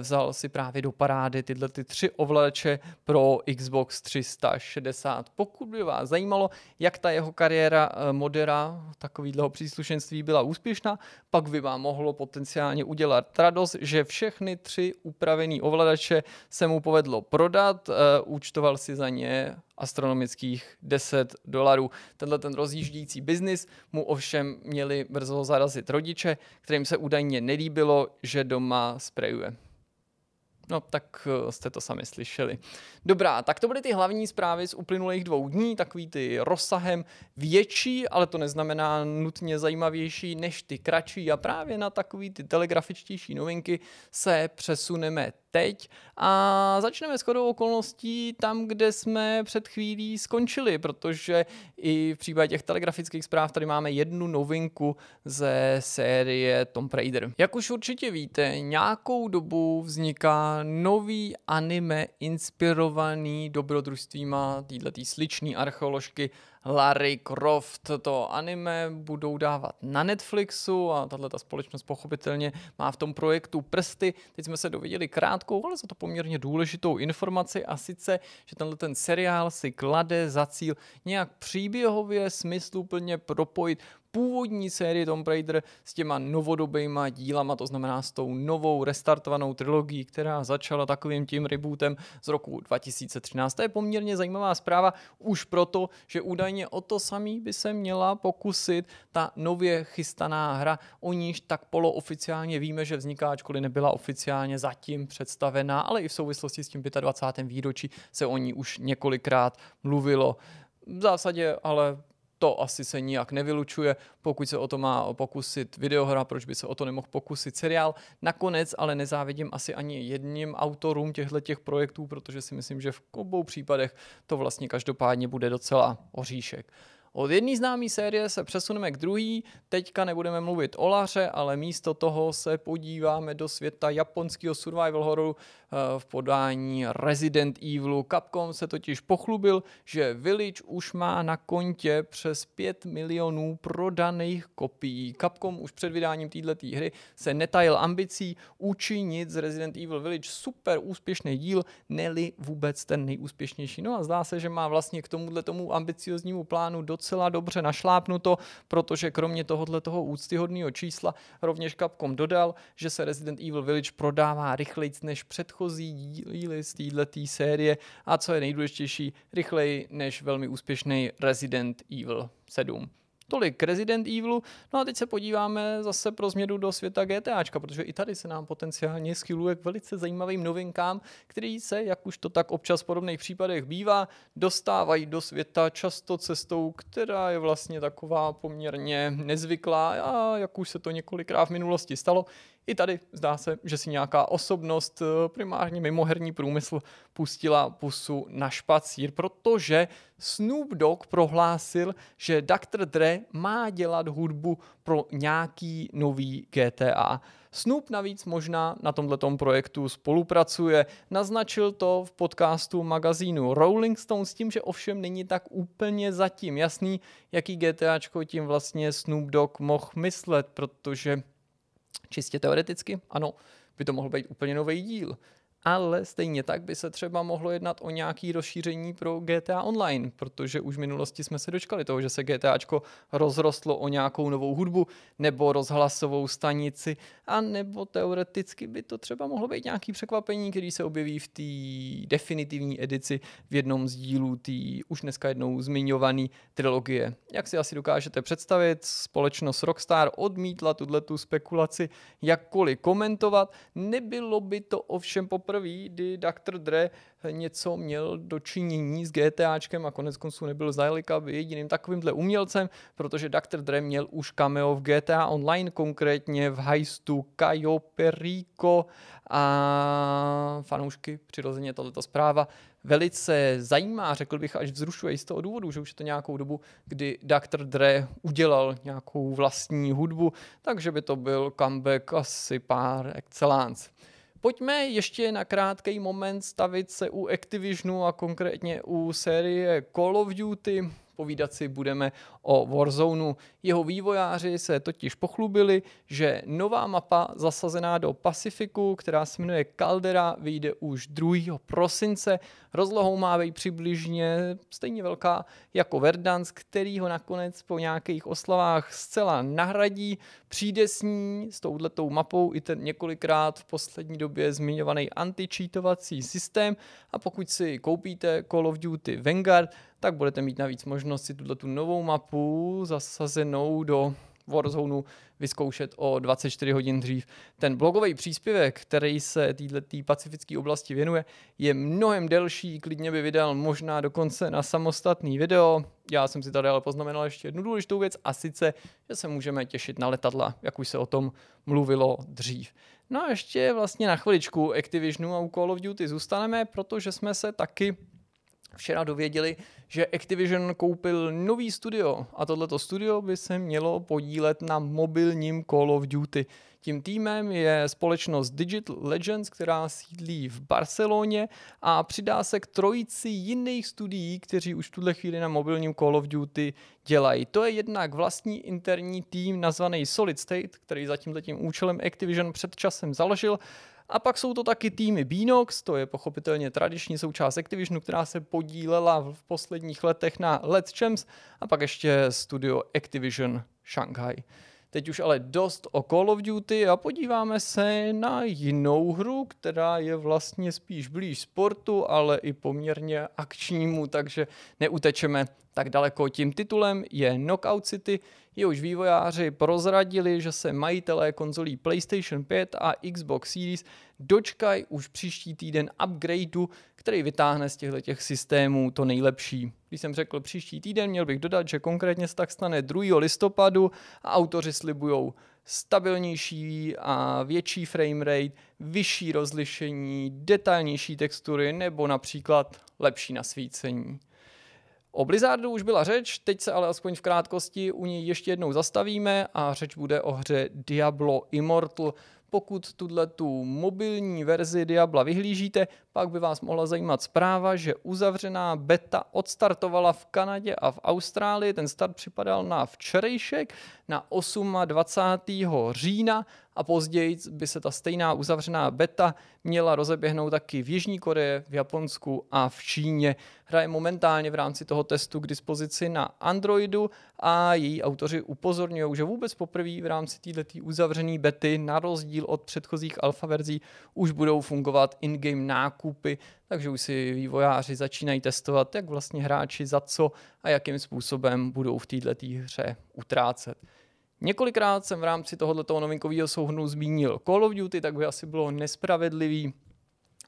vzal si právě do parády tyhle ty tři ovladače pro Xbox 360. Pokud by vás zajímalo, jak ta jeho kariéra eh, modera takového příslušenství byla úspěšná, pak by vám mohlo potenciálně udělat radost, že všechny tři upravené ovladače se mu povedlo prodat, eh, účtoval si za ně astronomických 10 dolarů. Tenhle ten rozjíždící biznis mu ovšem měli brzo zarazit rodiče, kterým se údajně nelíbilo, že doma sprejuje. No, tak eh, jste to sami slyšeli. Dobrá, tak to byly ty hlavní zprávy z uplynulých dvou dní, takový ty rozsahem větší, ale to neznamená nutně zajímavější než ty kratší a právě na takový ty telegrafičtější novinky se přesuneme teď a začneme s chodou okolností tam, kde jsme před chvílí skončili, protože i v případě těch telegrafických zpráv tady máme jednu novinku ze série Tomb Raider. Jak už určitě víte, nějakou dobu vzniká nový anime inspirovaný dobrodružstvíma této sliční archeoložky Larry Croft. To anime budou dávat na Netflixu a tahle ta společnost pochopitelně má v tom projektu prsty. Teď jsme se dověděli krátkou, ale za to poměrně důležitou informaci a sice, že tenhle ten seriál si klade za cíl nějak příběhově smysluplně propojit původní sérii Tomb Raider s těma novodobýma dílama, to znamená s tou novou restartovanou trilogií, která začala takovým tím rebootem z roku 2013. To je poměrně zajímavá zpráva už proto, že údajně o to samý by se měla pokusit ta nově chystaná hra, o níž tak polooficiálně víme, že vzniká, ačkoliv nebyla oficiálně zatím představená, ale i v souvislosti s tím 25. výročí se o ní už několikrát mluvilo. V zásadě ale to asi se nijak nevylučuje, pokud se o to má pokusit videohra, proč by se o to nemohl pokusit seriál. Nakonec ale nezávidím asi ani jedním autorům těchto těch projektů, protože si myslím, že v obou případech to vlastně každopádně bude docela oříšek. Od jedné známé série se přesuneme k druhé. Teďka nebudeme mluvit o Laře, ale místo toho se podíváme do světa japonského survival hororu v podání Resident Evilu. Capcom se totiž pochlubil, že Village už má na kontě přes 5 milionů prodaných kopií. Capcom už před vydáním této hry se netajil ambicí učinit z Resident Evil Village super úspěšný díl, neli vůbec ten nejúspěšnější. No a zdá se, že má vlastně k tomuhle tomu ambicioznímu plánu do docela dobře našlápnuto, protože kromě tohohle toho úctyhodného čísla rovněž Capcom dodal, že se Resident Evil Village prodává rychleji než předchozí díly z této série a co je nejdůležitější, rychleji než velmi úspěšný Resident Evil 7. Tolik Resident Evilu. No a teď se podíváme zase pro změnu do světa GTAčka, protože i tady se nám potenciálně schyluje k velice zajímavým novinkám, který se, jak už to tak občas v podobných případech bývá, dostávají do světa často cestou, která je vlastně taková poměrně nezvyklá a jak už se to několikrát v minulosti stalo, i tady zdá se, že si nějaká osobnost, eh, primárně mimoherní průmysl, pustila pusu na špacír, protože Snoop Dogg prohlásil, že Dr. Dre má dělat hudbu pro nějaký nový GTA. Snoop navíc možná na tomto projektu spolupracuje. Naznačil to v podcastu magazínu Rolling Stone s tím, že ovšem není tak úplně zatím jasný, jaký GTAčko tím vlastně Snoop Dogg mohl myslet, protože Čistě teoreticky, ano, by to mohl být úplně nový díl ale stejně tak by se třeba mohlo jednat o nějaký rozšíření pro GTA Online, protože už v minulosti jsme se dočkali toho, že se GTAčko rozrostlo o nějakou novou hudbu nebo rozhlasovou stanici, a nebo teoreticky by to třeba mohlo být nějaký překvapení, který se objeví v té definitivní edici v jednom z dílů té už dneska jednou zmiňované trilogie. Jak si asi dokážete představit, společnost Rockstar odmítla tuto spekulaci jakkoliv komentovat, nebylo by to ovšem poprvé poprvé, kdy Dr. Dre něco měl dočinění s GTAčkem a konec konců nebyl zdaleka jediným takovýmhle umělcem, protože Dr. Dre měl už cameo v GTA Online, konkrétně v heistu Cayo Perico a fanoušky přirozeně tato zpráva velice zajímá, řekl bych až vzrušuje z toho důvodu, že už je to nějakou dobu, kdy Dr. Dre udělal nějakou vlastní hudbu, takže by to byl comeback asi pár excellence. Pojďme ještě na krátký moment stavit se u Activisionu a konkrétně u série Call of Duty. Povídat si budeme o Warzone. Jeho vývojáři se totiž pochlubili, že nová mapa zasazená do Pacifiku, která se jmenuje Caldera, vyjde už 2. prosince. Rozlohou má být přibližně stejně velká jako Verdansk, který ho nakonec po nějakých oslavách zcela nahradí. Přijde s ní, s touhletou mapou, i ten několikrát v poslední době zmiňovaný antičítovací systém a pokud si koupíte Call of Duty Vanguard, tak budete mít navíc možnost si tuto tu novou mapu zasazenou do Warzone vyzkoušet o 24 hodin dřív. Ten blogový příspěvek, který se této pacifické oblasti věnuje, je mnohem delší, klidně by vydal možná dokonce na samostatný video. Já jsem si tady ale poznamenal ještě jednu důležitou věc a sice, že se můžeme těšit na letadla, jak už se o tom mluvilo dřív. No a ještě vlastně na chviličku Activisionu a u Call of Duty zůstaneme, protože jsme se taky včera dověděli, že Activision koupil nový studio a tohleto studio by se mělo podílet na mobilním Call of Duty. Tím týmem je společnost Digital Legends, která sídlí v Barceloně a přidá se k trojici jiných studií, kteří už v tuhle chvíli na mobilním Call of Duty dělají. To je jednak vlastní interní tým nazvaný Solid State, který za tímhletím účelem Activision před časem založil a pak jsou to taky týmy Beanox, to je pochopitelně tradiční součást Activisionu, která se podílela v posledních letech na Let's Champs a pak ještě studio Activision Shanghai. Teď už ale dost o Call of Duty a podíváme se na jinou hru, která je vlastně spíš blíž sportu, ale i poměrně akčnímu, takže neutečeme tak daleko. Tím titulem je Knockout City, jehož vývojáři prozradili, že se majitelé konzolí PlayStation 5 a Xbox Series dočkají už příští týden upgradeu, který vytáhne z těchto těch systémů to nejlepší. Když jsem řekl příští týden, měl bych dodat, že konkrétně se tak stane 2. listopadu a autoři slibují stabilnější a větší framerate, vyšší rozlišení, detailnější textury nebo například lepší nasvícení. O Blizzardu už byla řeč, teď se ale aspoň v krátkosti u něj ještě jednou zastavíme a řeč bude o hře Diablo Immortal, pokud tuhle tu mobilní verzi Diabla vyhlížíte, pak by vás mohla zajímat zpráva, že uzavřená beta odstartovala v Kanadě a v Austrálii. Ten start připadal na včerejšek, na 28. října a později by se ta stejná uzavřená beta měla rozeběhnout taky v Jižní Koreji, v Japonsku a v Číně. Hra je momentálně v rámci toho testu k dispozici na Androidu a její autoři upozorňují, že vůbec poprvé v rámci této uzavřené bety, na rozdíl od předchozích alfa verzí, už budou fungovat in-game nákupy, takže už si vývojáři začínají testovat, jak vlastně hráči za co a jakým způsobem budou v této hře utrácet. Několikrát jsem v rámci tohoto novinkového souhrnu zmínil Call of Duty, tak by asi bylo nespravedlivý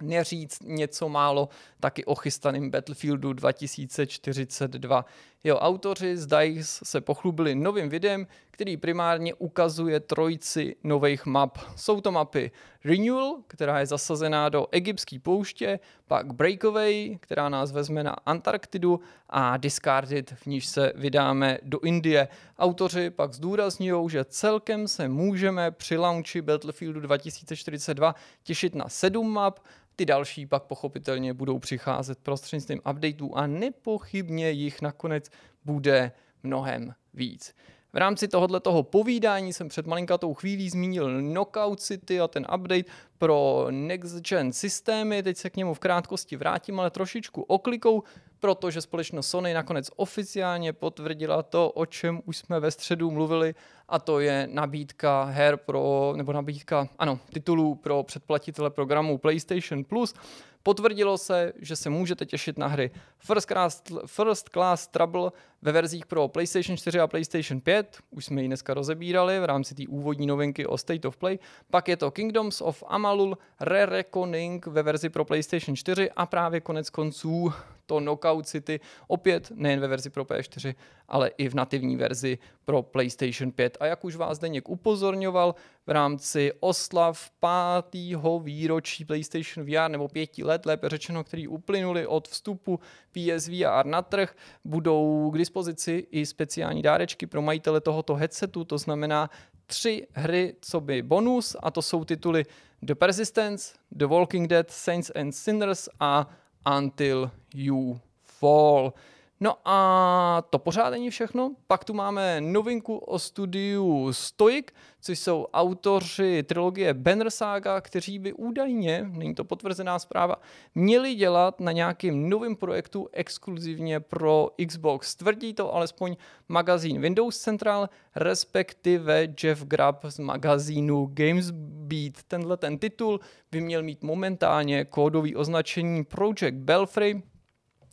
neříct něco málo taky o chystaném Battlefieldu 2042. Jeho autoři z DICE se pochlubili novým videem, který primárně ukazuje trojici nových map. Jsou to mapy Renewal, která je zasazená do egyptské pouště, pak Breakaway, která nás vezme na Antarktidu a Discarded, v níž se vydáme do Indie. Autoři pak zdůrazňují, že celkem se můžeme při launchi Battlefieldu 2042 těšit na sedm map, ty další pak pochopitelně budou přicházet prostřednictvím updateů a nepochybně jich nakonec bude mnohem víc. V rámci tohohle toho povídání jsem před malinkatou chvílí zmínil Knockout City a ten update pro Next Gen systémy. Teď se k němu v krátkosti vrátím, ale trošičku oklikou, protože společnost Sony nakonec oficiálně potvrdila to, o čem už jsme ve středu mluvili, a to je nabídka her pro, nebo nabídka, ano, titulů pro předplatitele programu PlayStation Plus. Potvrdilo se, že se můžete těšit na hry First Class, First Class Trouble ve verzích pro PlayStation 4 a PlayStation 5, už jsme ji dneska rozebírali v rámci té úvodní novinky o State of Play. Pak je to Kingdoms of Amalul Re-Reckoning ve verzi pro PlayStation 4 a právě konec konců to Knockout City, opět nejen ve verzi pro PS4, ale i v nativní verzi pro PlayStation 5. A jak už vás Deněk upozorňoval, v rámci oslav pátého výročí PlayStation VR, nebo pěti let, lépe řečeno, který uplynuli od vstupu PSVR na trh, budou k dispozici i speciální dárečky pro majitele tohoto headsetu, to znamená tři hry, co by bonus, a to jsou tituly The Persistence, The Walking Dead, Saints and Sinners a Until You Fall. No a to pořád není všechno. Pak tu máme novinku o studiu Stoic, což jsou autoři trilogie Banner Saga, kteří by údajně, není to potvrzená zpráva, měli dělat na nějakým novém projektu exkluzivně pro Xbox. Tvrdí to alespoň magazín Windows Central, respektive Jeff Grubb z magazínu GamesBeat. Tenhle ten titul by měl mít momentálně kódový označení Project Belfry,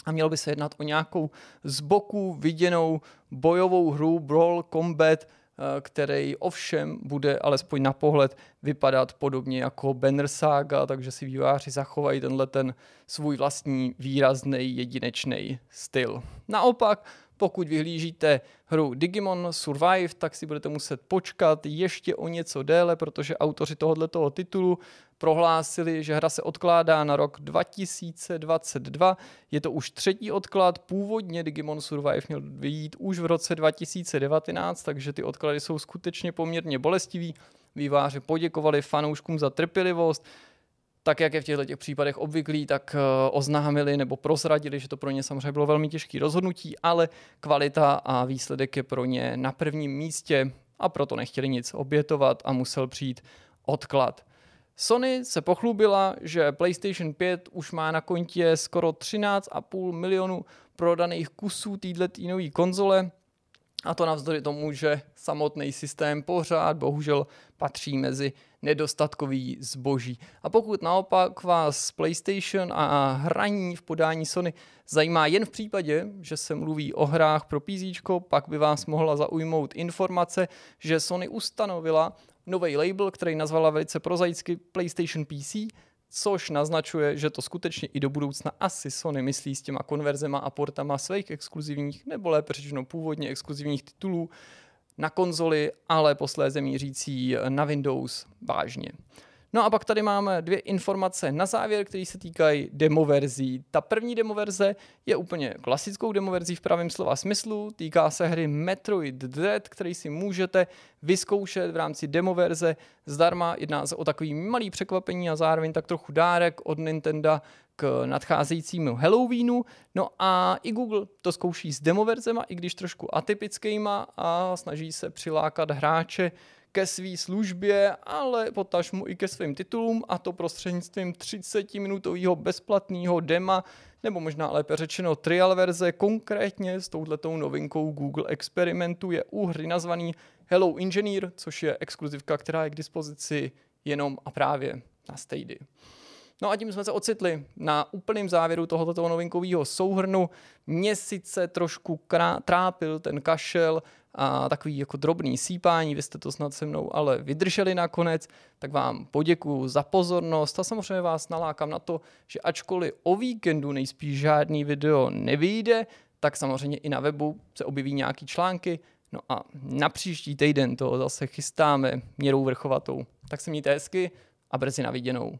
a mělo by se jednat o nějakou z boku viděnou bojovou hru Brawl Combat, eh, který ovšem bude alespoň na pohled vypadat podobně jako Banner Saga, takže si výváři zachovají tenhle ten svůj vlastní výrazný jedinečný styl. Naopak, pokud vyhlížíte hru Digimon Survive, tak si budete muset počkat ještě o něco déle, protože autoři tohoto titulu prohlásili, že hra se odkládá na rok 2022. Je to už třetí odklad. Původně Digimon Survive měl vyjít už v roce 2019, takže ty odklady jsou skutečně poměrně bolestivý. Výváři poděkovali fanouškům za trpělivost, tak jak je v těchto těch případech obvyklý, tak eh, oznámili nebo prozradili, že to pro ně samozřejmě bylo velmi těžké rozhodnutí, ale kvalita a výsledek je pro ně na prvním místě a proto nechtěli nic obětovat a musel přijít odklad. Sony se pochlubila, že PlayStation 5 už má na kontě skoro 13,5 milionů prodaných kusů této nové konzole, a to navzdory tomu, že samotný systém pořád bohužel patří mezi nedostatkový zboží. A pokud naopak vás PlayStation a hraní v podání Sony zajímá jen v případě, že se mluví o hrách pro PC, pak by vás mohla zaujmout informace, že Sony ustanovila nový label, který nazvala velice prozaicky PlayStation PC, což naznačuje, že to skutečně i do budoucna asi Sony myslí s těma konverzema a portama svých exkluzivních, nebo lépe řečeno původně exkluzivních titulů na konzoli, ale posléze mířící na Windows vážně. No a pak tady máme dvě informace na závěr, které se týkají demoverzí. Ta první demoverze je úplně klasickou demoverzí v pravém slova smyslu. Týká se hry Metroid Dread, který si můžete vyzkoušet v rámci demoverze zdarma. Jedná se o takový malý překvapení a zároveň tak trochu dárek od Nintendo k nadcházejícímu Halloweenu. No a i Google to zkouší s demoverzema, i když trošku atypickýma a snaží se přilákat hráče ke své službě, ale potažmu i ke svým titulům a to prostřednictvím 30-minutového bezplatného dema, nebo možná lépe řečeno trial verze, konkrétně s touhletou novinkou Google experimentuje u hry nazvaný Hello Engineer, což je exkluzivka, která je k dispozici jenom a právě na Stadia. No a tím jsme se ocitli na úplném závěru tohoto novinkového souhrnu. Mě sice trošku krá- trápil ten kašel a takový jako drobný sípání, vy jste to snad se mnou ale vydrželi nakonec, tak vám poděkuju za pozornost a samozřejmě vás nalákám na to, že ačkoliv o víkendu nejspíš žádný video nevyjde, tak samozřejmě i na webu se objeví nějaký články, no a na příští týden to zase chystáme měrou vrchovatou. Tak se mějte hezky a brzy na viděnou.